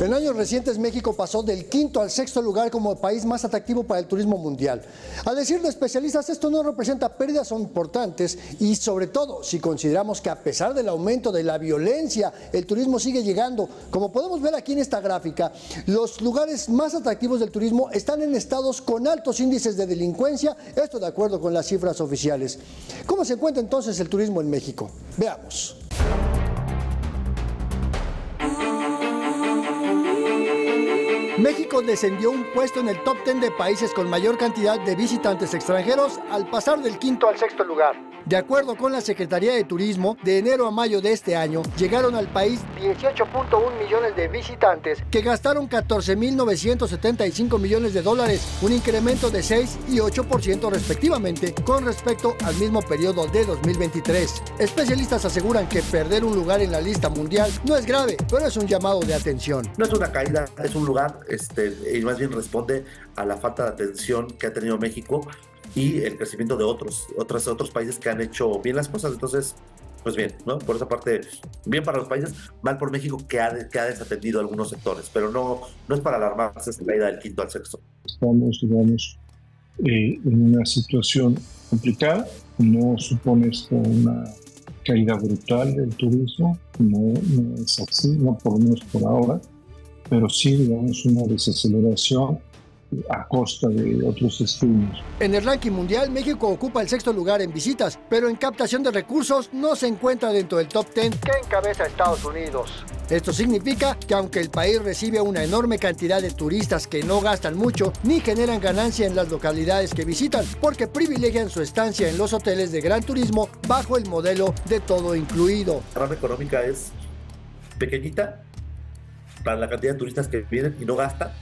En años recientes México pasó del quinto al sexto lugar como país más atractivo para el turismo mundial. A decir de especialistas, esto no representa pérdidas importantes y sobre todo si consideramos que a pesar del aumento de la violencia, el turismo sigue llegando. Como podemos ver aquí en esta gráfica, los lugares más atractivos del turismo están en estados con altos índices de delincuencia, esto de acuerdo con las cifras oficiales. ¿Cómo se encuentra entonces el turismo en México? Veamos. México descendió un puesto en el top 10 de países con mayor cantidad de visitantes extranjeros al pasar del quinto al sexto lugar. De acuerdo con la Secretaría de Turismo, de enero a mayo de este año llegaron al país 18.1 millones de visitantes que gastaron 14.975 millones de dólares, un incremento de 6 y 8% respectivamente con respecto al mismo periodo de 2023. Especialistas aseguran que perder un lugar en la lista mundial no es grave, pero es un llamado de atención. No es una caída, es un lugar este, y más bien responde a la falta de atención que ha tenido México y el crecimiento de otros, otros, otros países que han hecho bien las cosas. Entonces, pues bien, ¿no? Por esa parte, bien para los países, mal por México que ha, que ha desatendido algunos sectores, pero no, no es para alarmarse esta caída del quinto al sexto. Estamos, digamos, eh, en una situación complicada, no supone esto una caída brutal del turismo, no, no es así, no por lo menos por ahora, pero sí, digamos, una desaceleración a costa de otros destinos. En el ranking mundial, México ocupa el sexto lugar en visitas, pero en captación de recursos no se encuentra dentro del top 10 que encabeza Estados Unidos. Esto significa que aunque el país recibe una enorme cantidad de turistas que no gastan mucho ni generan ganancia en las localidades que visitan, porque privilegian su estancia en los hoteles de gran turismo bajo el modelo de todo incluido. La rama económica es pequeñita para la cantidad de turistas que vienen y no gastan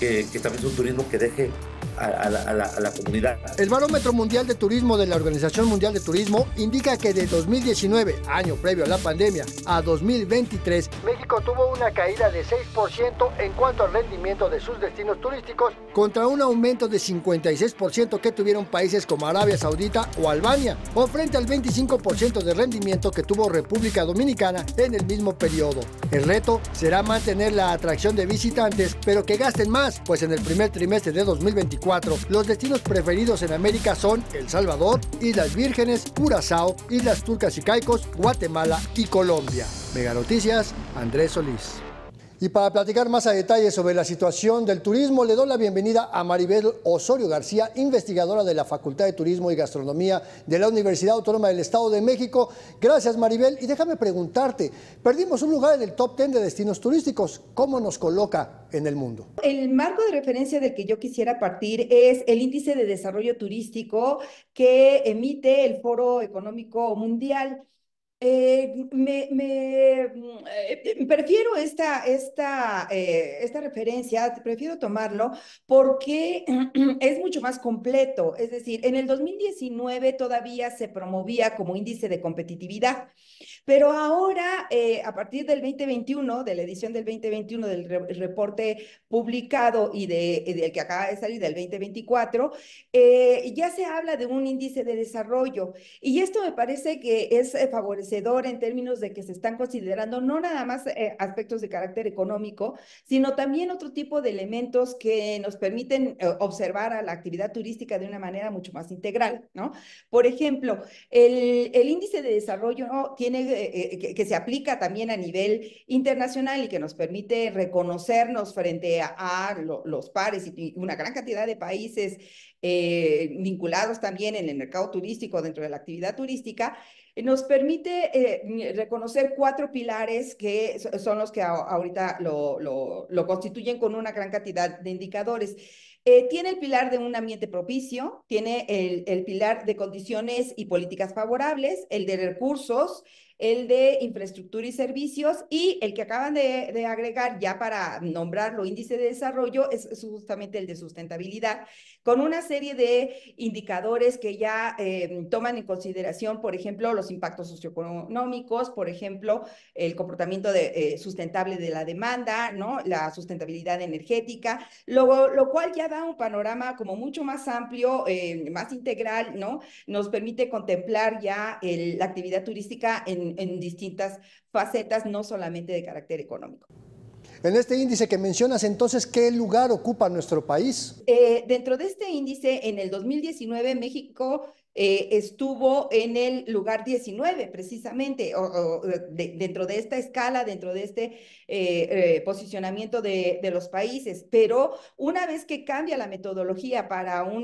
que, también es un turismo que deje a, la, comunidad. El Barómetro Mundial de Turismo de la Organización Mundial de Turismo indica que de 2019, año previo a la pandemia, a 2023, México tuvo una caída de 6% en cuanto al rendimiento de sus destinos turísticos, contra un aumento de 56% que tuvieron países como Arabia Saudita o Albania, o frente al 25% de rendimiento que tuvo República Dominicana en el mismo periodo. El reto será mantener la atracción de visitantes, pero que gasten más, pues en el primer trimestre de 2024 los destinos preferidos en América son El Salvador, Islas Vírgenes, Curazao, Islas Turcas y Caicos, Guatemala y Colombia. Mega Noticias, Andrés Solís. Y para platicar más a detalle sobre la situación del turismo, le doy la bienvenida a Maribel Osorio García, investigadora de la Facultad de Turismo y Gastronomía de la Universidad Autónoma del Estado de México. Gracias, Maribel. Y déjame preguntarte, perdimos un lugar en el top 10 de destinos turísticos. ¿Cómo nos coloca en el mundo? El marco de referencia del que yo quisiera partir es el índice de desarrollo turístico que emite el Foro Económico Mundial. Eh, me, mm, eh, prefiero esta, eh, referencia, prefiero tomarlo porque es mucho más completo. Es decir, en el 2019 todavía se promovía como índice de competitividad. Pero ahora, eh, a partir del 2021, de la edición del 2021 del reporte publicado y de, del que acaba de salir del 2024, eh, ya se habla de un índice de desarrollo. Y esto me parece que es eh, en términos de que se están considerando no nada más aspectos de carácter económico, sino también otro tipo de elementos que nos permiten observar a la actividad turística de una manera mucho más integral, ¿no? Por ejemplo, el, índice de desarrollo tiene eh, eh, que, se aplica también a nivel internacional y que nos permite reconocernos frente a, los pares y una gran cantidad de países eh, vinculados también en el mercado turístico dentro de la actividad turística, nos permite reconocer cuatro pilares que son los que ahorita lo, constituyen con una gran cantidad de indicadores. tiene el pilar de un ambiente propicio, tiene el, pilar de condiciones y políticas favorables, el de recursos, el de infraestructura y servicios y el que acaban de, agregar ya para nombrarlo índice de desarrollo es justamente el de sustentabilidad, con una serie de indicadores que ya eh, toman en consideración, por ejemplo, los impactos socioeconómicos, por ejemplo, el comportamiento de, eh, sustentable de la demanda, ¿no? la sustentabilidad energética, lo, lo cual ya da un panorama como mucho más amplio, eh, más integral, ¿no? Nos permite contemplar ya la actividad turística en en, distintas facetas, no solamente de carácter económico. En este índice que mencionas, entonces, ¿qué lugar ocupa nuestro país? Eh, dentro de este índice, en el 2019, México eh, estuvo en el lugar 19, precisamente, o, dentro de esta escala, dentro de este eh, eh, posicionamiento de, los países. Pero una vez que cambia la metodología para un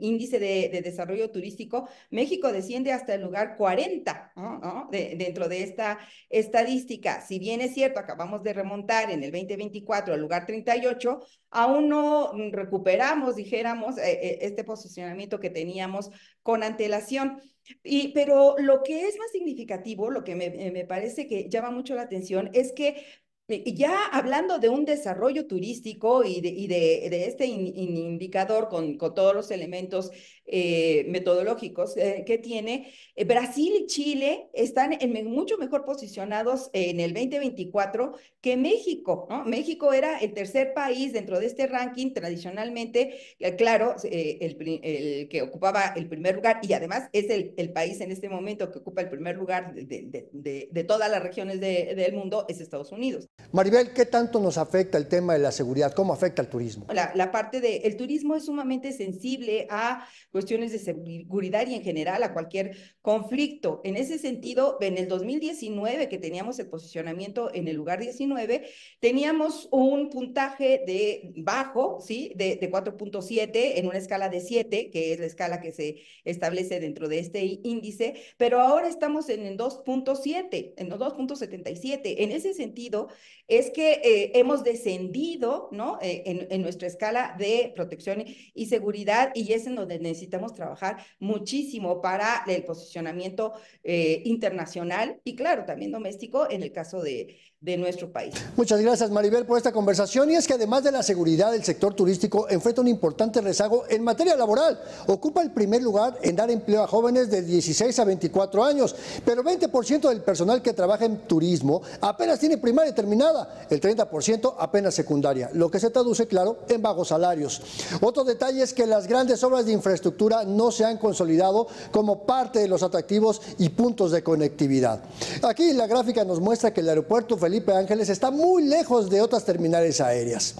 índice de, de desarrollo turístico, México desciende hasta el lugar 40 ¿no? dentro de esta estadística. Si bien es cierto, acabamos de remontar en el 2024 al lugar 38, aún no recuperamos, dijéramos, este posicionamiento que teníamos con antelación. Y, pero lo que es más significativo, lo que me, me parece que llama mucho la atención, es que ya hablando de un desarrollo turístico y de, y de, este indicador con, todos los elementos eh, metodológicos eh, que tiene, eh, Brasil y Chile están en, mucho mejor posicionados en el 2024 que México. ¿no? México era el tercer país dentro de este ranking tradicionalmente, claro, el, que ocupaba el primer lugar y además es el, país en este momento que ocupa el primer lugar de todas las regiones del mundo, es Estados Unidos. Maribel, ¿qué tanto nos afecta el tema de la seguridad? ¿Cómo afecta al turismo? La, la parte del el turismo es sumamente sensible a cuestiones de seguridad y en general a cualquier conflicto. En ese sentido, en el 2019, que teníamos el posicionamiento en el lugar 19, teníamos un puntaje de bajo, ¿sí? De, de 4.7 en una escala de 7, que es la escala que se establece dentro de este índice, pero ahora estamos en el 2.7, en los 2.77. En ese sentido, es que eh, hemos descendido ¿no? Eh, en, en, nuestra escala de protección y seguridad y es en donde necesitamos trabajar muchísimo para el posicionamiento eh, internacional y claro, también doméstico en el caso de, de nuestro país. Muchas gracias Maribel por esta conversación y es que además de la seguridad el sector turístico enfrenta un importante rezago en materia laboral. Ocupa el primer lugar en dar empleo a jóvenes de 16 a 24 años, pero 20% del personal que trabaja en turismo apenas tiene primaria terminada, el 30% apenas secundaria, lo que se traduce claro en bajos salarios. Otro detalle es que las grandes obras de infraestructura no se han consolidado como parte de los atractivos y puntos de conectividad. Aquí la gráfica nos muestra que el aeropuerto Felipe Ángeles está muy lejos de otras terminales aéreas.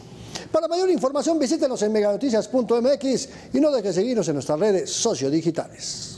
Para mayor información visítenos en meganoticias.mx y no deje de seguirnos en nuestras redes sociodigitales.